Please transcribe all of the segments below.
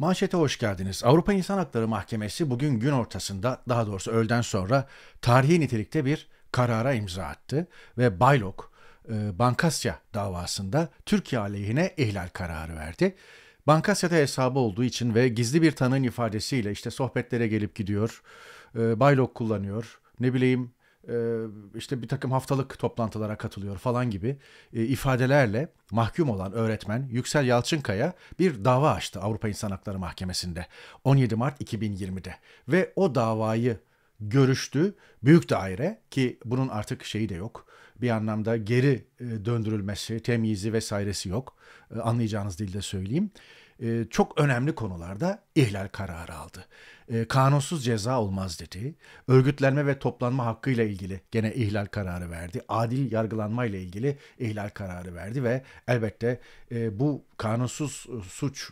Manşete hoş geldiniz. Avrupa İnsan Hakları Mahkemesi bugün gün ortasında, daha doğrusu öğleden sonra tarihi nitelikte bir karara imza attı ve Baylok, e, Bankasya davasında Türkiye aleyhine ihlal kararı verdi. Bankasya'da hesabı olduğu için ve gizli bir tanığın ifadesiyle işte sohbetlere gelip gidiyor, e, Baylok kullanıyor, ne bileyim işte bir takım haftalık toplantılara katılıyor falan gibi e, ifadelerle mahkum olan öğretmen Yüksel Yalçınkaya bir dava açtı Avrupa İnsan Hakları Mahkemesi'nde 17 Mart 2020'de ve o davayı görüştü büyük daire ki bunun artık şeyi de yok bir anlamda geri e, döndürülmesi, temyizi vesairesi yok. Anlayacağınız dilde söyleyeyim. Çok önemli konularda ihlal kararı aldı e, kanunsuz ceza olmaz dedi. Örgütlenme ve toplanma hakkıyla ilgili gene ihlal kararı verdi. Adil yargılanma ile ilgili ihlal kararı verdi ve elbette e, bu kanunsuz e, suç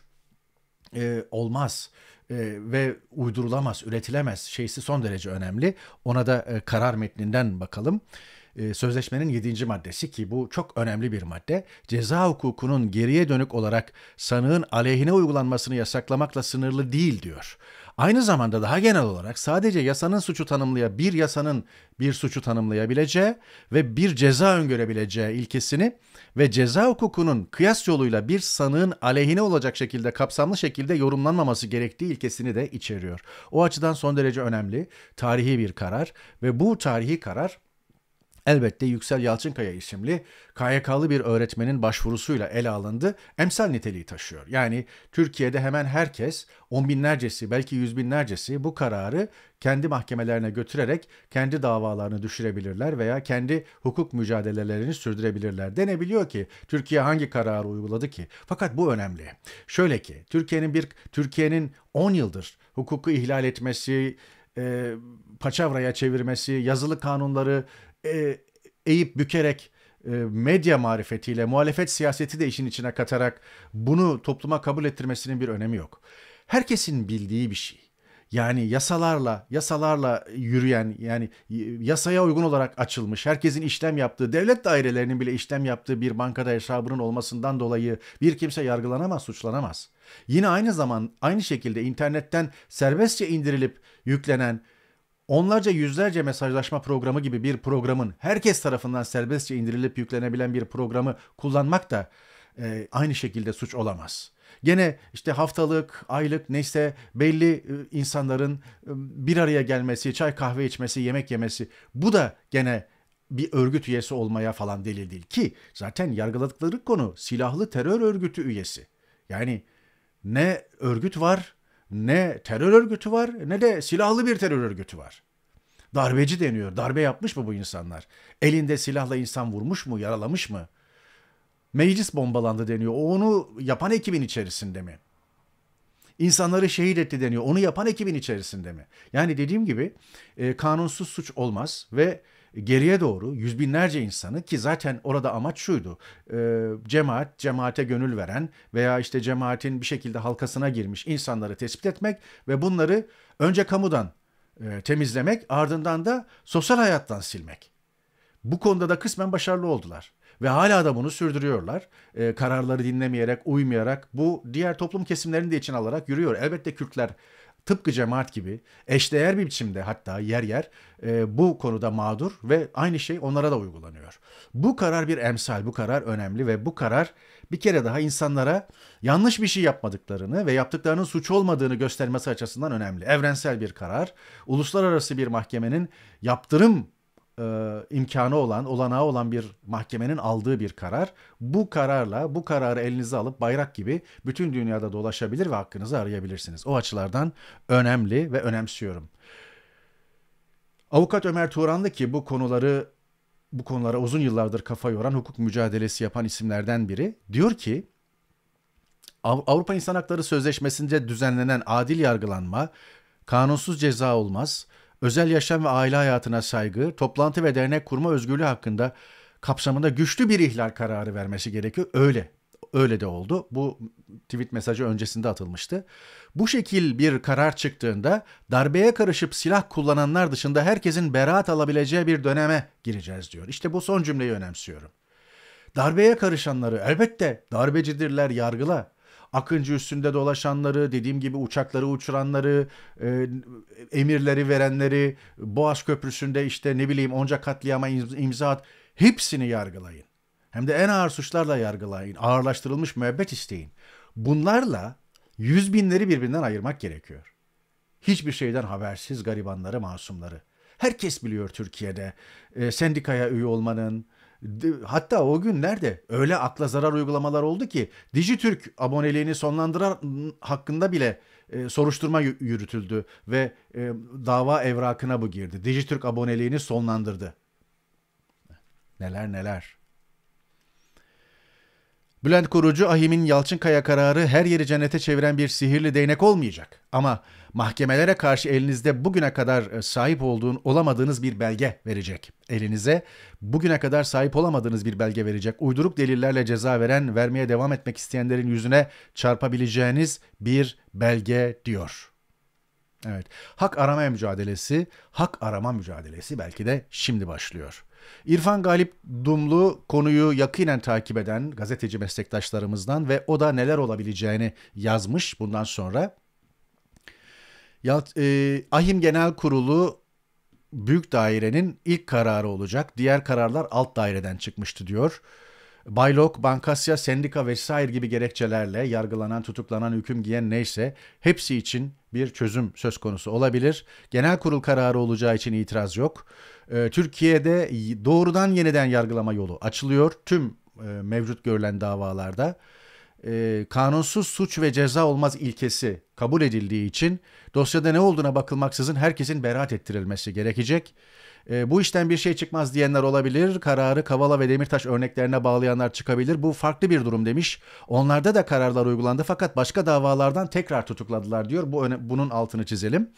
e, olmaz e, ve uydurulamaz, üretilemez şeysi son derece önemli. Ona da e, karar metninden bakalım. E, sözleşmenin 7. maddesi ki bu çok önemli bir madde. Ceza hukukunun geriye dönük olarak sanığın aleyhine uygulanmasını yasaklamakla sınırlı değil diyor. Aynı zamanda daha genel olarak sadece yasanın suçu tanımlaya bir yasanın bir suçu tanımlayabileceği ve bir ceza öngörebileceği ilkesini ve ceza hukukunun kıyas yoluyla bir sanığın aleyhine olacak şekilde kapsamlı şekilde yorumlanmaması gerektiği ilkesini de içeriyor. O açıdan son derece önemli, tarihi bir karar ve bu tarihi karar elbette Yüksel Yalçınkaya isimli KYK'lı bir öğretmenin başvurusuyla ele alındı. Emsal niteliği taşıyor. Yani Türkiye'de hemen herkes on binlercesi belki yüz binlercesi bu kararı kendi mahkemelerine götürerek kendi davalarını düşürebilirler veya kendi hukuk mücadelelerini sürdürebilirler. Denebiliyor ki Türkiye hangi kararı uyguladı ki? Fakat bu önemli. Şöyle ki Türkiye'nin bir Türkiye'nin 10 yıldır hukuku ihlal etmesi, e, paçavraya çevirmesi, yazılı kanunları eğip bükerek e, medya marifetiyle muhalefet siyaseti de işin içine katarak bunu topluma kabul ettirmesinin bir önemi yok. Herkesin bildiği bir şey. Yani yasalarla, yasalarla yürüyen yani yasaya uygun olarak açılmış, herkesin işlem yaptığı, devlet dairelerinin bile işlem yaptığı bir bankada hesabının olmasından dolayı bir kimse yargılanamaz, suçlanamaz. Yine aynı zaman aynı şekilde internetten serbestçe indirilip yüklenen onlarca yüzlerce mesajlaşma programı gibi bir programın herkes tarafından serbestçe indirilip yüklenebilen bir programı kullanmak da e, aynı şekilde suç olamaz. Gene işte haftalık, aylık neyse belli e, insanların e, bir araya gelmesi, çay kahve içmesi, yemek yemesi bu da gene bir örgüt üyesi olmaya falan delil değil ki zaten yargıladıkları konu silahlı terör örgütü üyesi. Yani ne örgüt var ne terör örgütü var ne de silahlı bir terör örgütü var. Darbeci deniyor. Darbe yapmış mı bu insanlar? Elinde silahla insan vurmuş mu, yaralamış mı? Meclis bombalandı deniyor. O onu yapan ekibin içerisinde mi? İnsanları şehit etti deniyor. Onu yapan ekibin içerisinde mi? Yani dediğim gibi e, kanunsuz suç olmaz ve geriye doğru yüz binlerce insanı ki zaten orada amaç şuydu. E, cemaat, cemaate gönül veren veya işte cemaatin bir şekilde halkasına girmiş insanları tespit etmek ve bunları önce kamudan e, temizlemek ardından da sosyal hayattan silmek. Bu konuda da kısmen başarılı oldular. Ve hala da bunu sürdürüyorlar. E, kararları dinlemeyerek, uymayarak bu diğer toplum kesimlerini de için alarak yürüyor. Elbette Kürtler tıpkı cemaat gibi eşdeğer bir biçimde hatta yer yer e, bu konuda mağdur ve aynı şey onlara da uygulanıyor. Bu karar bir emsal, bu karar önemli ve bu karar bir kere daha insanlara yanlış bir şey yapmadıklarını ve yaptıklarının suç olmadığını göstermesi açısından önemli. Evrensel bir karar, uluslararası bir mahkemenin yaptırım e, imkanı olan, olanağı olan bir mahkemenin aldığı bir karar. Bu kararla bu kararı elinize alıp bayrak gibi bütün dünyada dolaşabilir ve hakkınızı arayabilirsiniz. O açılardan önemli ve önemsiyorum. Avukat Ömer Turanlı ki bu konuları bu konulara uzun yıllardır kafa yoran hukuk mücadelesi yapan isimlerden biri diyor ki Avrupa İnsan Hakları Sözleşmesi'nde düzenlenen adil yargılanma kanunsuz ceza olmaz, özel yaşam ve aile hayatına saygı, toplantı ve dernek kurma özgürlüğü hakkında kapsamında güçlü bir ihlal kararı vermesi gerekiyor. Öyle. Öyle de oldu. Bu tweet mesajı öncesinde atılmıştı. Bu şekil bir karar çıktığında darbeye karışıp silah kullananlar dışında herkesin beraat alabileceği bir döneme gireceğiz diyor. İşte bu son cümleyi önemsiyorum. Darbeye karışanları elbette darbecidirler yargıla. Akıncı üstünde dolaşanları, dediğim gibi uçakları uçuranları, e, emirleri verenleri, Boğaz Köprüsü'nde işte ne bileyim onca katliama imza at. Hepsini yargılayın. Hem de en ağır suçlarla yargılayın. Ağırlaştırılmış müebbet isteyin. Bunlarla yüz binleri birbirinden ayırmak gerekiyor. Hiçbir şeyden habersiz garibanları, masumları. Herkes biliyor Türkiye'de e, sendikaya üye olmanın, hatta o gün nerede öyle akla zarar uygulamalar oldu ki Dijitürk aboneliğini sonlandıran hakkında bile e, soruşturma yürütüldü ve e, dava evrakına bu girdi. Dijitürk aboneliğini sonlandırdı. Neler neler. Bülent Kurucu, Ahim'in Yalçınkaya kararı her yeri cennete çeviren bir sihirli değnek olmayacak. Ama mahkemelere karşı elinizde bugüne kadar e, sahip olduğun, olamadığınız bir belge verecek. Elinize bugüne kadar sahip olamadığınız bir belge verecek. Uyduruk delillerle ceza veren, vermeye devam etmek isteyenlerin yüzüne çarpabileceğiniz bir belge diyor. Evet, hak arama mücadelesi, hak arama mücadelesi belki de şimdi başlıyor. İrfan Galip Dumlu konuyu yakinen takip eden gazeteci meslektaşlarımızdan ve o da neler olabileceğini yazmış bundan sonra. Ya, e, Ahim Genel Kurulu büyük dairenin ilk kararı olacak. Diğer kararlar alt daireden çıkmıştı diyor. Baylok, Bankasya, Sendika vesaire gibi gerekçelerle yargılanan, tutuklanan, hüküm giyen neyse hepsi için bir çözüm söz konusu olabilir. Genel kurul kararı olacağı için itiraz yok. Ee, Türkiye'de doğrudan yeniden yargılama yolu açılıyor tüm e, mevcut görülen davalarda. E, kanunsuz suç ve ceza olmaz ilkesi kabul edildiği için dosyada ne olduğuna bakılmaksızın herkesin beraat ettirilmesi gerekecek. E, bu işten bir şey çıkmaz diyenler olabilir. Kararı Kavala ve Demirtaş örneklerine bağlayanlar çıkabilir. Bu farklı bir durum demiş. Onlarda da kararlar uygulandı fakat başka davalardan tekrar tutukladılar diyor. Bu bunun altını çizelim.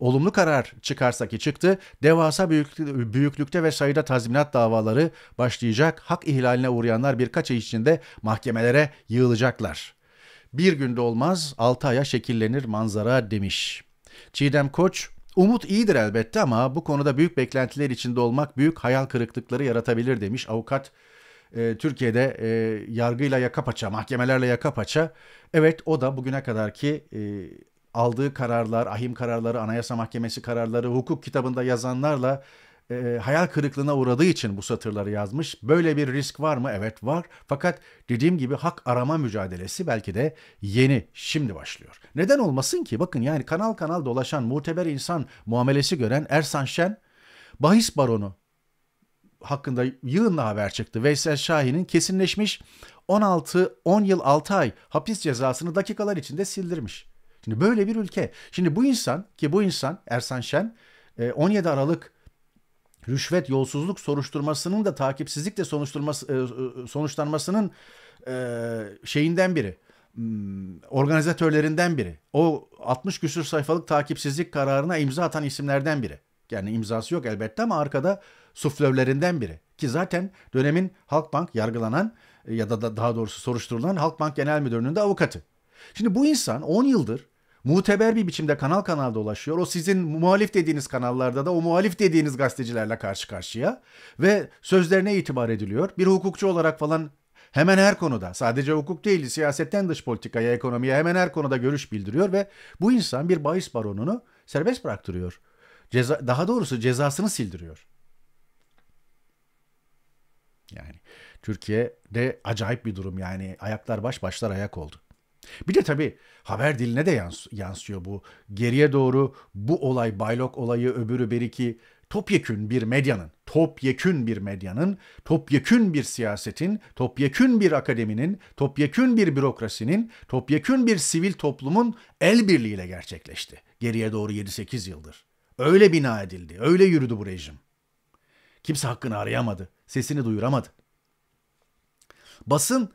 Olumlu karar çıkarsa ki çıktı. Devasa büyüklükte ve sayıda tazminat davaları başlayacak. Hak ihlaline uğrayanlar birkaç ay içinde mahkemelere yığılacaklar. Bir günde olmaz 6 aya şekillenir manzara demiş. Çiğdem Koç Umut iyidir elbette ama bu konuda büyük beklentiler içinde olmak büyük hayal kırıklıkları yaratabilir demiş avukat. E, Türkiye'de e, yargıyla yaka paça, mahkemelerle yaka paça. Evet o da bugüne kadarki e, aldığı kararlar, ahim kararları, anayasa mahkemesi kararları, hukuk kitabında yazanlarla e, hayal kırıklığına uğradığı için bu satırları yazmış. Böyle bir risk var mı? Evet var. Fakat dediğim gibi hak arama mücadelesi belki de yeni, şimdi başlıyor. Neden olmasın ki? Bakın yani kanal kanal dolaşan muteber insan muamelesi gören Ersan Şen, bahis baronu hakkında yığınla haber çıktı. Veysel Şahin'in kesinleşmiş 16 10 yıl 6 ay hapis cezasını dakikalar içinde sildirmiş. Şimdi böyle bir ülke. Şimdi bu insan ki bu insan Ersan Şen 17 Aralık rüşvet yolsuzluk soruşturmasının da takipsizlikle e, e, sonuçlanmasının e, şeyinden biri hmm, organizatörlerinden biri. O 60 küsür sayfalık takipsizlik kararına imza atan isimlerden biri. Yani imzası yok elbette ama arkada suflörlerinden biri. Ki zaten dönemin Halkbank yargılanan ya da daha doğrusu soruşturulan Halkbank Genel Müdürlüğü'nde avukatı. Şimdi bu insan 10 yıldır muteber bir biçimde kanal kanal dolaşıyor. O sizin muhalif dediğiniz kanallarda da o muhalif dediğiniz gazetecilerle karşı karşıya ve sözlerine itibar ediliyor. Bir hukukçu olarak falan hemen her konuda sadece hukuk değil siyasetten dış politikaya ekonomiye hemen her konuda görüş bildiriyor ve bu insan bir bahis baronunu serbest bıraktırıyor. Ceza, daha doğrusu cezasını sildiriyor. Yani Türkiye'de acayip bir durum yani ayaklar baş başlar ayak oldu. Bir de tabii haber diline de yansıyor bu. Geriye doğru bu olay, Baylok olayı, öbürü beriki topyekün bir medyanın, topyekün bir medyanın, topyekün bir siyasetin, topyekün bir akademinin, topyekün bir bürokrasinin, topyekün bir sivil toplumun el birliğiyle gerçekleşti. Geriye doğru 7-8 yıldır. Öyle bina edildi, öyle yürüdü bu rejim. Kimse hakkını arayamadı, sesini duyuramadı. Basın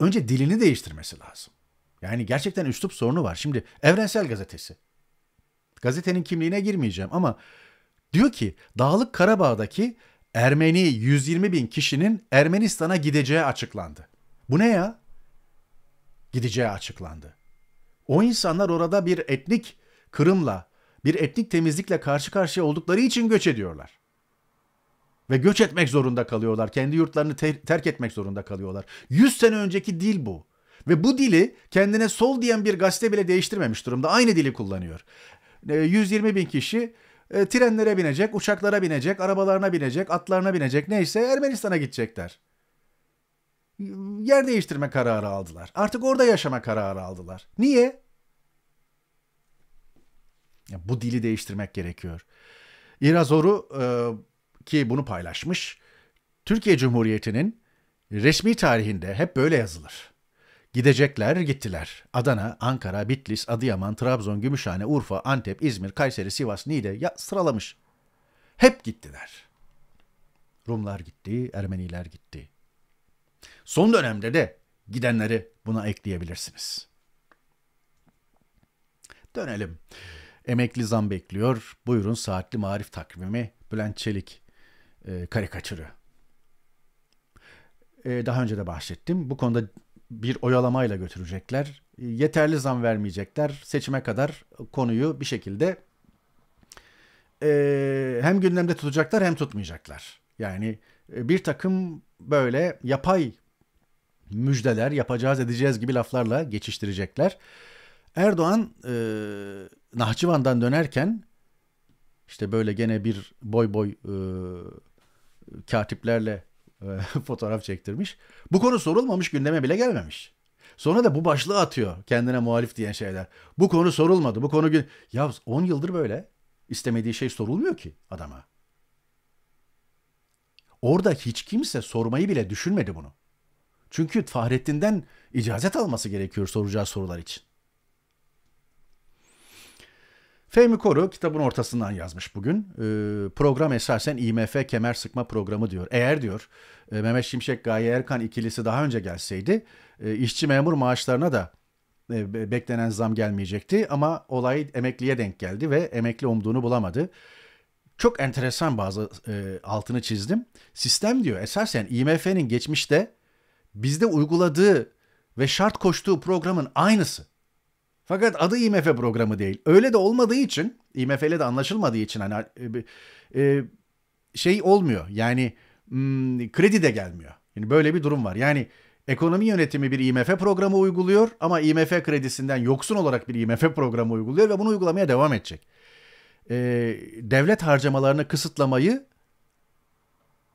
önce dilini değiştirmesi lazım. Yani gerçekten üslup sorunu var. Şimdi Evrensel Gazetesi. Gazetenin kimliğine girmeyeceğim ama diyor ki Dağlık Karabağ'daki Ermeni 120 bin kişinin Ermenistan'a gideceği açıklandı. Bu ne ya? Gideceği açıklandı. O insanlar orada bir etnik kırımla, bir etnik temizlikle karşı karşıya oldukları için göç ediyorlar. Ve göç etmek zorunda kalıyorlar. Kendi yurtlarını ter- terk etmek zorunda kalıyorlar. 100 sene önceki dil bu. Ve bu dili kendine sol diyen bir gazete bile değiştirmemiş durumda. Aynı dili kullanıyor. 120 e, bin kişi e, trenlere binecek, uçaklara binecek, arabalarına binecek, atlarına binecek neyse Ermenistan'a gidecekler. Yer değiştirme kararı aldılar. Artık orada yaşama kararı aldılar. Niye? Ya bu dili değiştirmek gerekiyor. İrazoru e, ki bunu paylaşmış. Türkiye Cumhuriyeti'nin resmi tarihinde hep böyle yazılır. Gidecekler gittiler. Adana, Ankara, Bitlis, Adıyaman, Trabzon, Gümüşhane, Urfa, Antep, İzmir, Kayseri, Sivas, Niğde ya sıralamış. Hep gittiler. Rumlar gitti, Ermeniler gitti. Son dönemde de gidenleri buna ekleyebilirsiniz. Dönelim. Emekli zam bekliyor. Buyurun saatli marif takvimi Bülent Çelik e, karikatürü. E, daha önce de bahsettim. Bu konuda bir oyalamayla götürecekler. E, yeterli zam vermeyecekler. Seçime kadar konuyu bir şekilde e, hem gündemde tutacaklar hem tutmayacaklar. Yani e, bir takım böyle yapay müjdeler yapacağız edeceğiz gibi laflarla geçiştirecekler. Erdoğan e, Nahçıvan'dan dönerken işte böyle gene bir boy boy e, katiplerle fotoğraf çektirmiş. Bu konu sorulmamış gündeme bile gelmemiş. Sonra da bu başlığı atıyor kendine muhalif diyen şeyler. Bu konu sorulmadı. Bu konu gün ya 10 yıldır böyle istemediği şey sorulmuyor ki adama. Orada hiç kimse sormayı bile düşünmedi bunu. Çünkü Fahrettin'den icazet alması gerekiyor soracağı sorular için. Fehmi Koru kitabın ortasından yazmış bugün. E, program esasen IMF kemer sıkma programı diyor. Eğer diyor e, Mehmet Şimşek Gaye Erkan ikilisi daha önce gelseydi e, işçi memur maaşlarına da e, beklenen zam gelmeyecekti. Ama olay emekliye denk geldi ve emekli umduğunu bulamadı. Çok enteresan bazı e, altını çizdim. Sistem diyor esasen IMF'nin geçmişte bizde uyguladığı ve şart koştuğu programın aynısı. Fakat adı IMF programı değil. Öyle de olmadığı için, IMF ile de anlaşılmadığı için hani e, e, şey olmuyor. Yani hmm, kredi de gelmiyor. Yani böyle bir durum var. Yani ekonomi yönetimi bir IMF programı uyguluyor ama IMF kredisinden yoksun olarak bir IMF programı uyguluyor ve bunu uygulamaya devam edecek. E, devlet harcamalarını kısıtlamayı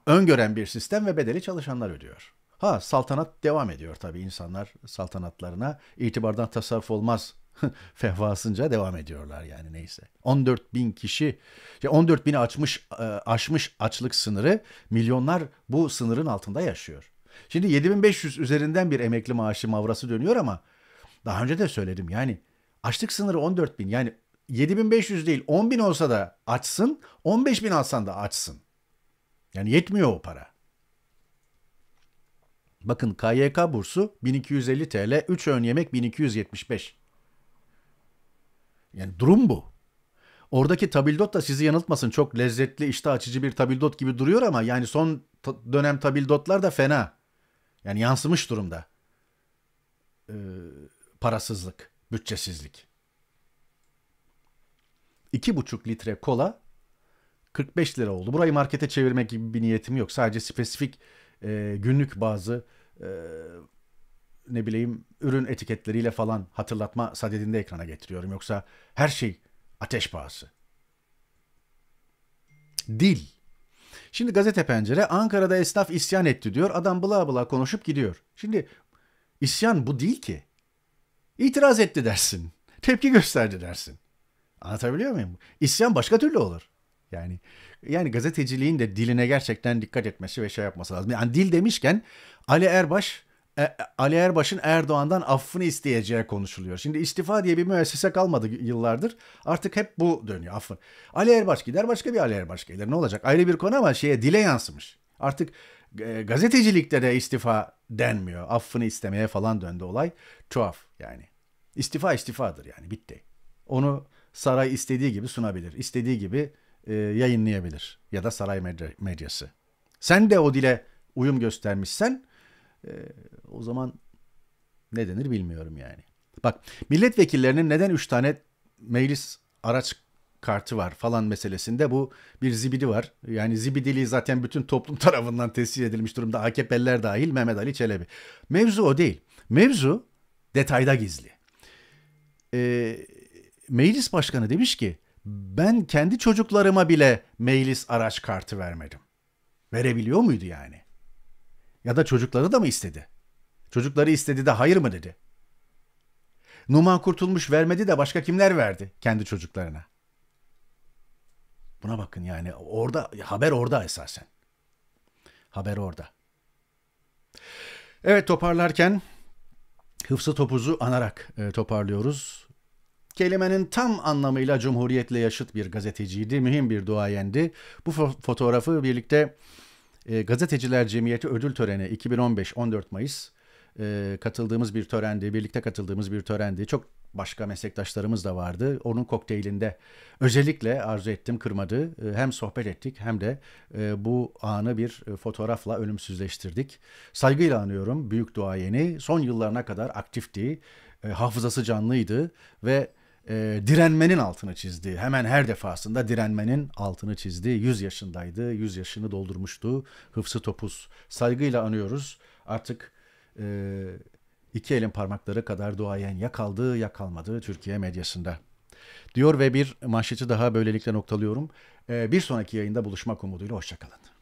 öngören bir sistem ve bedeli çalışanlar ödüyor. Ha saltanat devam ediyor tabii insanlar saltanatlarına itibardan tasarruf olmaz fehvasınca devam ediyorlar yani neyse. 14 bin kişi, 14 bini açmış, e, aşmış açlık sınırı milyonlar bu sınırın altında yaşıyor. Şimdi 7500 üzerinden bir emekli maaşı mavrası dönüyor ama daha önce de söyledim yani açlık sınırı 14 bin yani 7500 değil 10 bin olsa da açsın 15 bin alsan da açsın. Yani yetmiyor o para. Bakın KYK bursu 1250 TL, 3 öğün yemek 1275. Yani durum bu. Oradaki tabildot da sizi yanıltmasın. Çok lezzetli, iştah açıcı bir tabildot gibi duruyor ama yani son dönem tabildotlar da fena. Yani yansımış durumda. Ee, parasızlık, bütçesizlik. 2,5 litre kola 45 lira oldu. Burayı markete çevirmek gibi bir niyetim yok. Sadece spesifik e, günlük bazı e, ne bileyim ürün etiketleriyle falan hatırlatma sadedinde ekrana getiriyorum. Yoksa her şey ateş pahası. Dil. Şimdi gazete pencere Ankara'da esnaf isyan etti diyor. Adam bla bla konuşup gidiyor. Şimdi isyan bu değil ki. İtiraz etti dersin. Tepki gösterdi dersin. Anlatabiliyor muyum? İsyan başka türlü olur. Yani yani gazeteciliğin de diline gerçekten dikkat etmesi ve şey yapması lazım. Yani dil demişken Ali Erbaş Ali Erbaş'ın Erdoğan'dan affını isteyeceği konuşuluyor. Şimdi istifa diye bir müessese kalmadı yıllardır. Artık hep bu dönüyor affın. Ali Erbaş gider başka bir Ali Erbaş gelir. Ne olacak? Ayrı bir konu ama şeye dile yansımış. Artık e, gazetecilikte de istifa denmiyor. Affını istemeye falan döndü olay. Tuhaf yani. İstifa istifadır yani bitti. Onu saray istediği gibi sunabilir. İstediği gibi e, yayınlayabilir. Ya da saray medyası. Sen de o dile uyum göstermişsen e, o zaman ne denir bilmiyorum yani. Bak milletvekillerinin neden 3 tane meclis araç kartı var falan meselesinde bu bir zibidi var. Yani zibidiliği zaten bütün toplum tarafından tescil edilmiş durumda. AKP'liler dahil Mehmet Ali Çelebi. Mevzu o değil. Mevzu Detayda gizli. E, meclis başkanı demiş ki ben kendi çocuklarıma bile meclis araç kartı vermedim. Verebiliyor muydu yani? Ya da çocukları da mı istedi? Çocukları istedi de hayır mı dedi? Numan Kurtulmuş vermedi de başka kimler verdi kendi çocuklarına? Buna bakın yani orada haber orada esasen. Haber orada. Evet toparlarken Hıfzı Topuz'u anarak e, toparlıyoruz. Kelimenin tam anlamıyla Cumhuriyet'le yaşıt bir gazeteciydi, mühim bir duayendi. Bu fo- fotoğrafı birlikte e, Gazeteciler Cemiyeti ödül töreni 2015 14 Mayıs e, katıldığımız bir törendi, birlikte katıldığımız bir törendi. Çok başka meslektaşlarımız da vardı. Onun kokteylinde özellikle arzu ettim kırmadı. E, hem sohbet ettik hem de e, bu anı bir fotoğrafla ölümsüzleştirdik. Saygıyla anıyorum büyük duayeni. Son yıllarına kadar aktifti, e, hafızası canlıydı ve e, direnmenin altını çizdi. Hemen her defasında direnmenin altını çizdi. 100 yaşındaydı, 100 yaşını doldurmuştu. Hıfzı Topuz. Saygıyla anıyoruz. Artık e, iki elin parmakları kadar duayen ya kaldı ya kalmadı Türkiye medyasında. Diyor ve bir manşeti daha böylelikle noktalıyorum. E, bir sonraki yayında buluşmak umuduyla hoşçakalın.